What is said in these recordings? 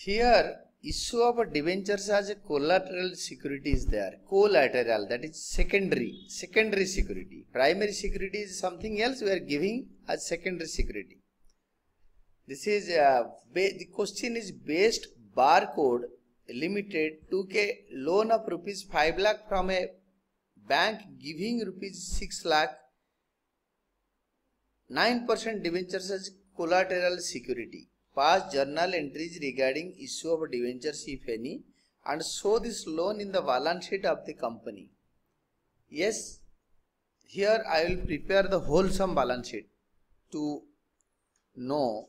Here, issue of a debentures as a collateral security is there. Collateral, that is secondary, secondary security. Primary security is something else we are giving as secondary security. This is, uh, the question is Best Barcode limited took a loan of rupees 5 lakh from a bank giving rupees 6 lakh 9% debentures as collateral security. Past journal entries regarding issue of debentures if any and show this loan in the balance sheet of the company. Yes, here I will prepare the wholesome balance sheet to know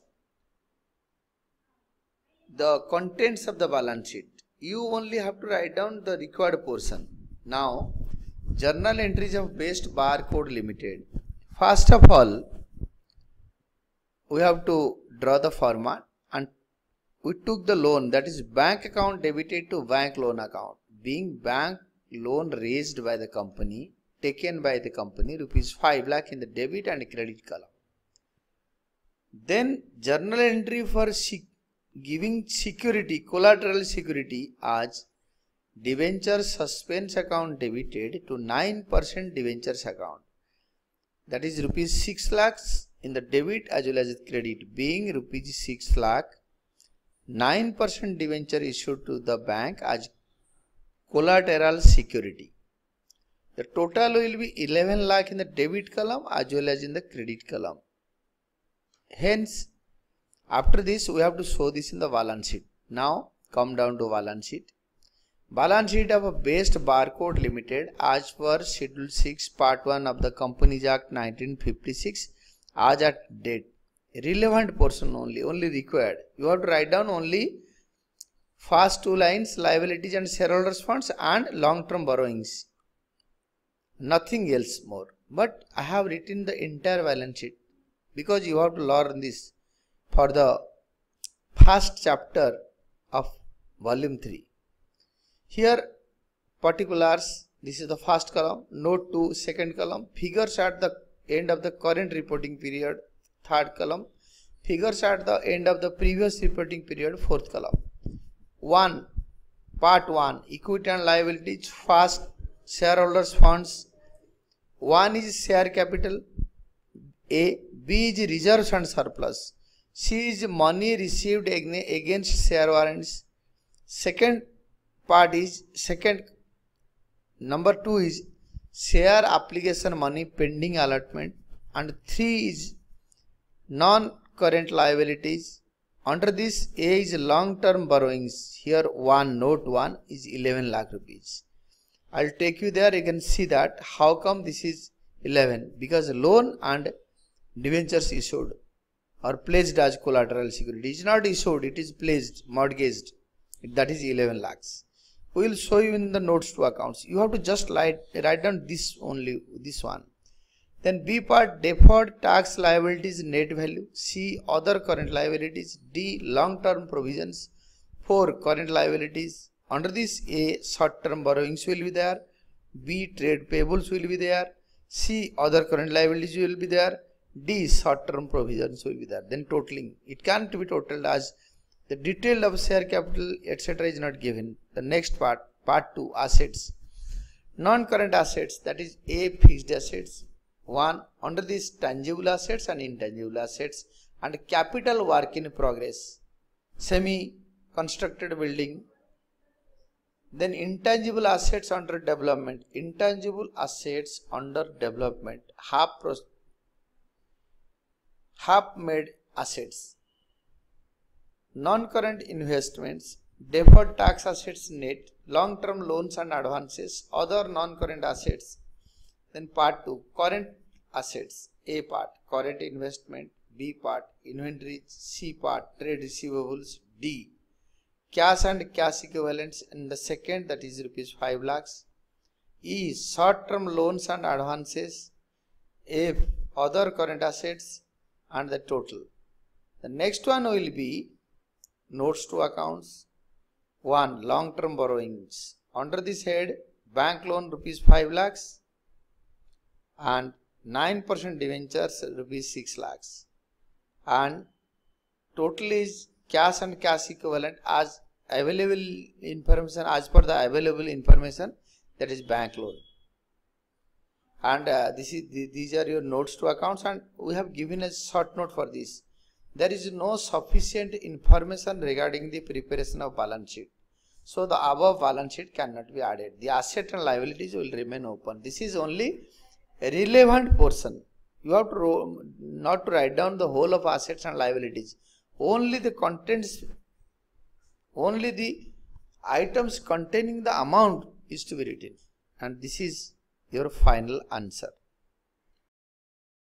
the contents of the balance sheet. You only have to write down the required portion. Now, journal entries of Best Barcode Limited. First of all, we have to draw the format and we took the loan. That is bank account debited to bank loan account. Being bank loan raised by the company taken by the company rupees 5 lakh in the debit and credit column. Then journal entry for giving security collateral security as debenture suspense account debited to 9% debentures account that is rupees 6 lakhs in the debit as well as credit being rupees 6 lakh 9% debenture issued to the bank as collateral security. The total will be 11 lakh in the debit column as well as in the credit column. Hence, after this we have to show this in the balance sheet. Now come down to balance sheet. Balance sheet of a Best Barcode Limited as per Schedule 6 Part 1 of the Companies Act 1956 as at date. Relevant portion only only required. You have to write down only first two lines liabilities and shareholders funds and long term borrowings. Nothing else more. But i have written the entire balance sheet because you have to learn this for the first chapter of volume 3 here particulars this is the first column note to second column. Figures at the end of the current reporting period third column. Figures at the end of the previous reporting period fourth column. 1 part 1 equity and liabilities first shareholders funds. 1 is share capital. A b is reserves and surplus. C is money received against share warrants. Second part is second number 2 is share application money pending allotment and 3 is non-current liabilities. Under this a is long term borrowings. Here one note 1 is 11 lakh rupees. I'll take you there. You can see that how come this is 11 because loan and debentures issued or pledged as collateral security. Is not issued. It is pledged mortgaged. That is 11 lakhs we will show you in the notes to accounts. You have to just write, write down this only this one. Then b part deferred tax liabilities net value. C other current liabilities. D long term provisions. 4 current liabilities. Under this a short term borrowings will be there. B trade payables will be there. C other current liabilities will be there. D short term provisions will be there. Then totaling. It can't be totaled as the detail of share capital etc is not given. The next part, part 2 assets. Non-current assets that is A fixed assets. 1 under these tangible assets and intangible assets and capital work in progress. Semi constructed building. Then intangible assets under development. Intangible assets under development. Half, half made assets non-current investments, deferred tax assets net, long-term loans and advances, other non-current assets. Then part 2, current assets, A part, current investment, B part, inventory, C part, trade receivables, D, cash and cash equivalents in the second that is rupees 5 lakhs, E, short-term loans and advances, F, other current assets and the total. The next one will be notes to accounts 1 long term borrowings. Under this head bank loan rupees 5 lakhs and 9% debentures rupees 6 lakhs. And total is cash and cash equivalent as available information as per the available information that is bank loan. And uh, this is these are your notes to accounts and we have given a short note for this there is no sufficient information regarding the preparation of balance sheet. So the above balance sheet cannot be added. The asset and liabilities will remain open. This is only a relevant portion. You have to not to write down the whole of assets and liabilities. Only the contents only the items containing the amount is to be written. And this is your final answer